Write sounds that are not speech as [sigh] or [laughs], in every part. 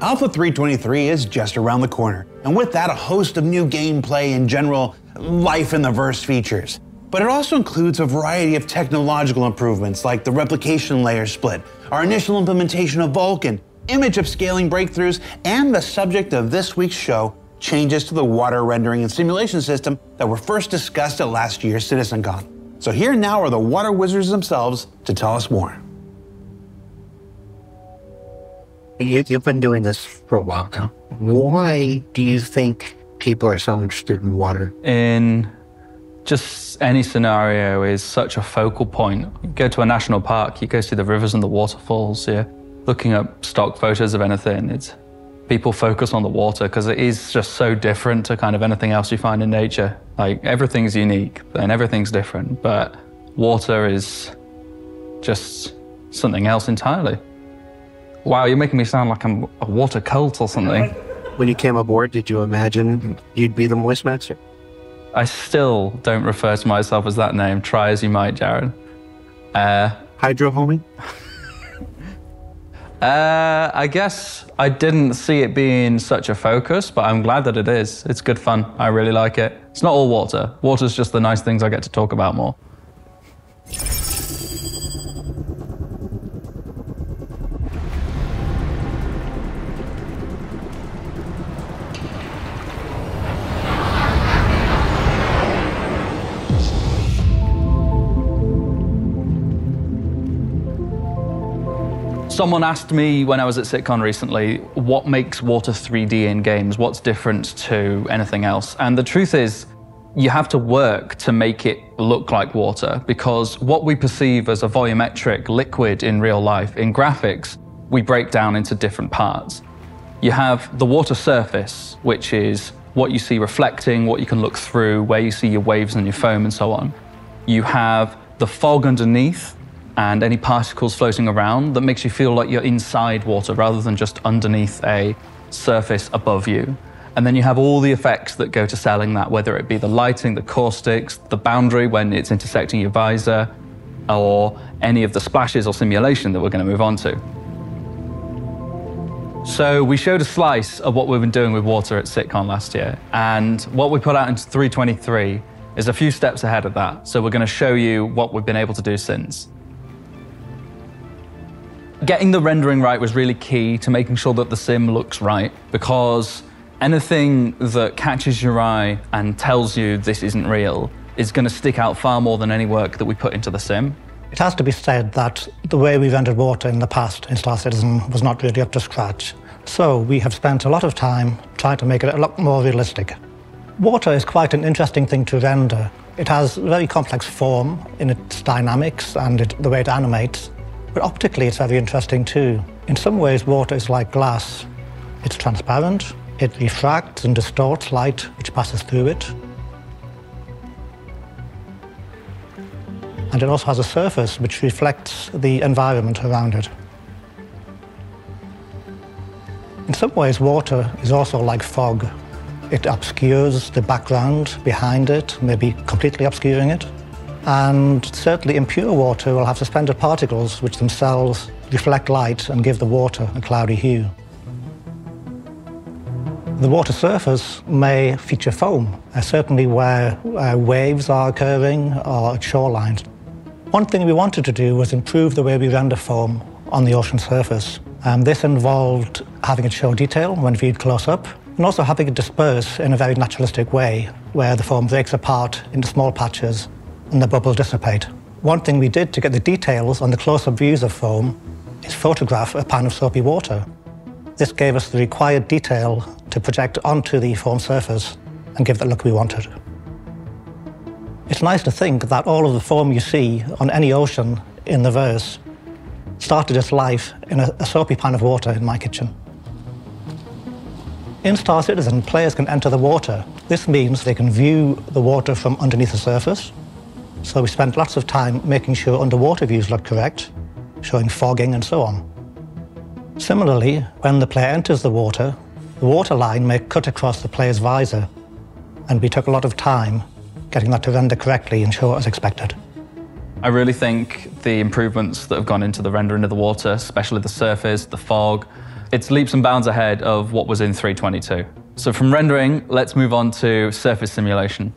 Alpha 323 is just around the corner, and with that, a host of new gameplay and general life in the verse features. But it also includes a variety of technological improvements like the replication layer split, our initial implementation of Vulkan, image upscaling breakthroughs, and the subject of this week's show, changes to the water rendering and simulation system that were first discussed at last year's CitizenCon. So here now are the water wizards themselves to tell us more. You, have been doing this for a while now. Why do you think people are so interested in water? In just any scenario is such a focal point. You go to a national park, you go see the rivers and the waterfalls, you're looking up stock photos of anything. It's people focus on the water because it is just so different to kind of anything else you find in nature. Like everything's unique and everything's different, but water is just something else entirely. Wow, you're making me sound like I'm a water cult or something. When you came aboard, did you imagine you'd be the moist master? I still don't refer to myself as that name. Try as you might, Jared. Uh, Hydro homie? [laughs] Uh, I guess I didn't see it being such a focus, but I'm glad that it is. It's good fun. I really like it. It's not all water. Water's just the nice things I get to talk about more. Someone asked me when I was at CitCon recently, what makes water 3D in games? What's different to anything else? And the truth is, you have to work to make it look like water because what we perceive as a volumetric liquid in real life, in graphics, we break down into different parts. You have the water surface, which is what you see reflecting, what you can look through, where you see your waves and your foam and so on. You have the fog underneath, and any particles floating around that makes you feel like you're inside water rather than just underneath a surface above you. And then you have all the effects that go to selling that, whether it be the lighting, the caustics, the boundary when it's intersecting your visor, or any of the splashes or simulation that we're going to move on to. So we showed a slice of what we've been doing with water at CitCon last year, and what we put out into 323 is a few steps ahead of that. So we're going to show you what we've been able to do since. Getting the rendering right was really key to making sure that the sim looks right because anything that catches your eye and tells you this isn't real is going to stick out far more than any work that we put into the sim. It has to be said that the way we've rendered water in the past in Star Citizen was not really up to scratch. So we have spent a lot of time trying to make it a lot more realistic. Water is quite an interesting thing to render. It has very complex form in its dynamics and it, the way it animates. But optically, it's very interesting too. In some ways, water is like glass. It's transparent, it refracts and distorts light which passes through it. And it also has a surface which reflects the environment around it. In some ways, water is also like fog. It obscures the background behind it, maybe completely obscuring it. And certainly impure water will have suspended particles which themselves reflect light and give the water a cloudy hue. The water surface may feature foam, uh, certainly where uh, waves are occurring or at shorelines. One thing we wanted to do was improve the way we render foam on the ocean surface. And this involved having it show detail when viewed close up, and also having it disperse in a very naturalistic way, where the foam breaks apart into small patches and the bubbles dissipate. One thing we did to get the details on the close-up views of foam is photograph a pan of soapy water. This gave us the required detail to project onto the foam surface and give the look we wanted. It's nice to think that all of the foam you see on any ocean in the verse started its life in a, a soapy pan of water in my kitchen. In Star Citizen, players can enter the water. This means they can view the water from underneath the surface, so we spent lots of time making sure underwater views looked correct, showing fogging and so on. Similarly, when the player enters the water, the water line may cut across the player's visor, and we took a lot of time getting that to render correctly and show as expected. I really think the improvements that have gone into the rendering of the water, especially the surface, the fog, It's leaps and bounds ahead of what was in 322. So from rendering, let's move on to surface simulation.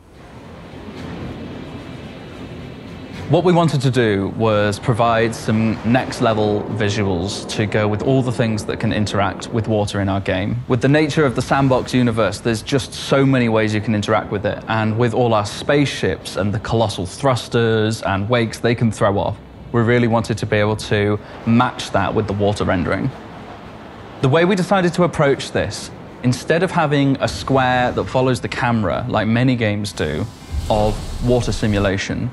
What we wanted to do was provide some next level visuals to go with all the things that can interact with water in our game. With the nature of the sandbox universe, there's just so many ways you can interact with it. And with all our spaceships and the colossal thrusters and wakes they can throw off, we really wanted to be able to match that with the water rendering. The way we decided to approach this, instead of having a square that follows the camera, like many games do, of water simulation,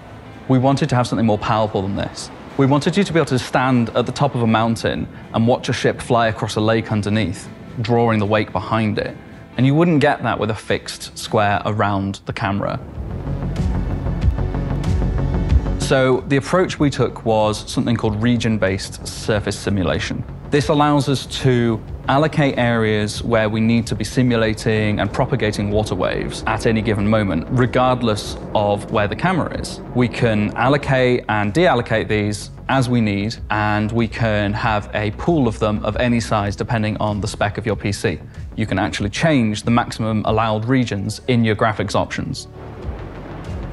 we wanted to have something more powerful than this. We wanted you to be able to stand at the top of a mountain and watch a ship fly across a lake underneath, drawing the wake behind it. And you wouldn't get that with a fixed square around the camera. So the approach we took was something called region-based surface simulation. This allows us to allocate areas where we need to be simulating and propagating water waves at any given moment, regardless of where the camera is. We can allocate and deallocate these as we need, and we can have a pool of them of any size depending on the spec of your PC. You can actually change the maximum allowed regions in your graphics options.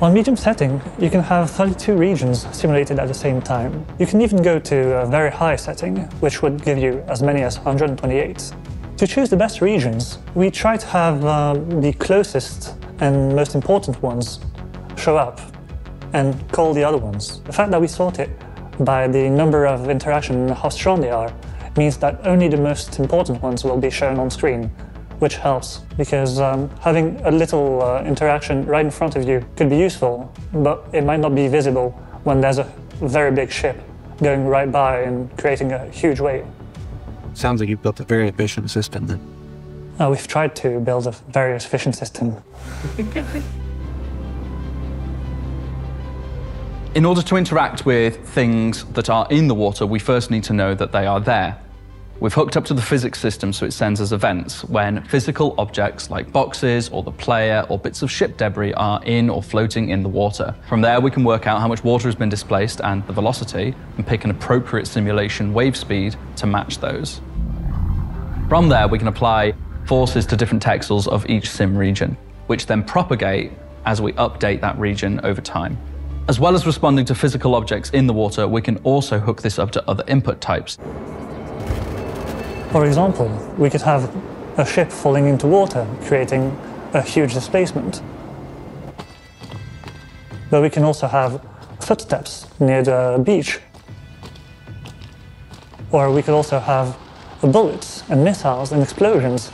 On medium setting, you can have 32 regions simulated at the same time. You can even go to a very high setting, which would give you as many as 128. To choose the best regions, we try to have uh, the closest and most important ones show up and call the other ones. The fact that we sort it by the number of interaction and how strong they are means that only the most important ones will be shown on screen which helps because um, having a little uh, interaction right in front of you could be useful, but it might not be visible when there's a very big ship going right by and creating a huge wave. Sounds like you've built a very efficient system then. Uh, we've tried to build a very efficient system. in order to interact with things that are in the water, we first need to know that they are there. We've hooked up to the physics system so it sends us events when physical objects like boxes or the player or bits of ship debris are in or floating in the water. From there, we can work out how much water has been displaced and the velocity and pick an appropriate simulation wave speed to match those. From there, we can apply forces to different texels of each sim region, which then propagate as we update that region over time. As well as responding to physical objects in the water, we can also hook this up to other input types. For example, we could have a ship falling into water, creating a huge displacement. But we can also have footsteps near the beach. Or we could also have bullets and missiles and explosions.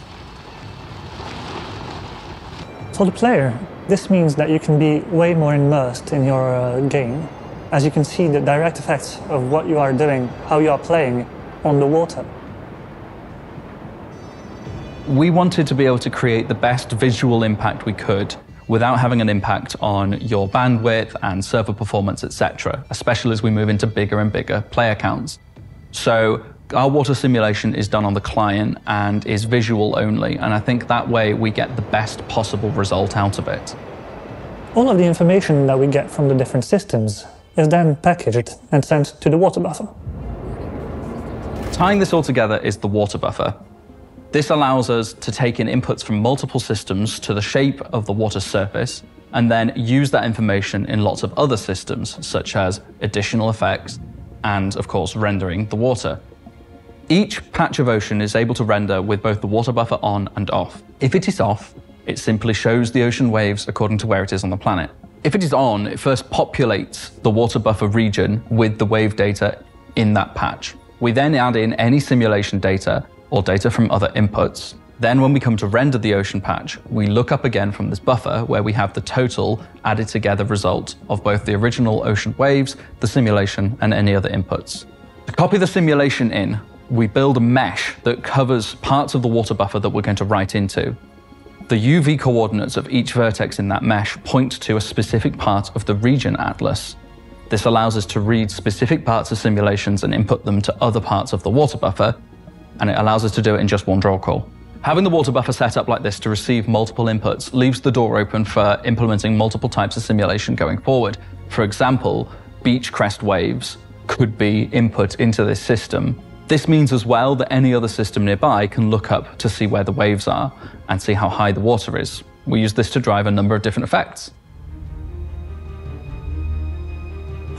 For the player, this means that you can be way more immersed in your uh, game, as you can see the direct effects of what you are doing, how you are playing on the water. We wanted to be able to create the best visual impact we could without having an impact on your bandwidth and server performance, etc., especially as we move into bigger and bigger player counts. So our water simulation is done on the client and is visual only, and I think that way we get the best possible result out of it. All of the information that we get from the different systems is then packaged and sent to the water buffer. Tying this all together is the water buffer, this allows us to take in inputs from multiple systems to the shape of the water surface and then use that information in lots of other systems, such as additional effects and, of course, rendering the water. Each patch of ocean is able to render with both the water buffer on and off. If it is off, it simply shows the ocean waves according to where it is on the planet. If it is on, it first populates the water buffer region with the wave data in that patch. We then add in any simulation data or data from other inputs. Then when we come to render the ocean patch, we look up again from this buffer where we have the total added together result of both the original ocean waves, the simulation, and any other inputs. To copy the simulation in, we build a mesh that covers parts of the water buffer that we're going to write into. The UV coordinates of each vertex in that mesh point to a specific part of the region atlas. This allows us to read specific parts of simulations and input them to other parts of the water buffer, and it allows us to do it in just one draw call. Having the water buffer set up like this to receive multiple inputs leaves the door open for implementing multiple types of simulation going forward. For example, beach crest waves could be input into this system. This means as well that any other system nearby can look up to see where the waves are and see how high the water is. We use this to drive a number of different effects.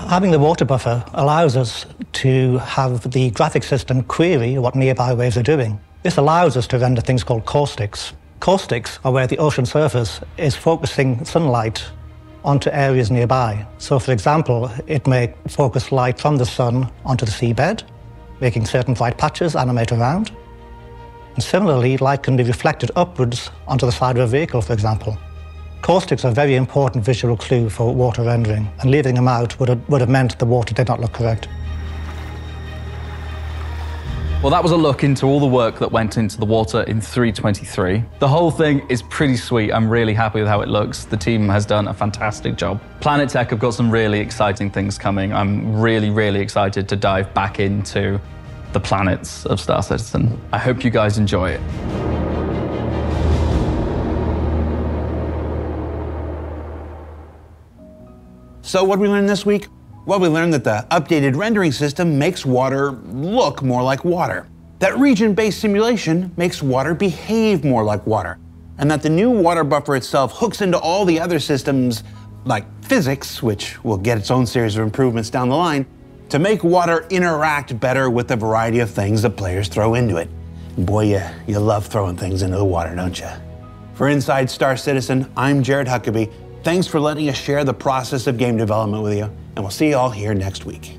Having the water buffer allows us to have the graphic system query what nearby waves are doing. This allows us to render things called caustics. Caustics are where the ocean surface is focusing sunlight onto areas nearby. So for example, it may focus light from the sun onto the seabed, making certain bright patches animate around. And similarly, light can be reflected upwards onto the side of a vehicle, for example. Caustics are a very important visual clue for water rendering, and leaving them out would have, would have meant the water did not look correct. Well, that was a look into all the work that went into the water in 323. The whole thing is pretty sweet. I'm really happy with how it looks. The team has done a fantastic job. Planet Tech have got some really exciting things coming. I'm really, really excited to dive back into the planets of Star Citizen. I hope you guys enjoy it. So, what we learn this week? Well, we learned that the updated rendering system makes water look more like water, that region based simulation makes water behave more like water, and that the new water buffer itself hooks into all the other systems, like physics, which will get its own series of improvements down the line, to make water interact better with the variety of things that players throw into it. Boy, you, you love throwing things into the water, don't you? For Inside Star Citizen, I'm Jared Huckabee. Thanks for letting us share the process of game development with you, and we'll see you all here next week.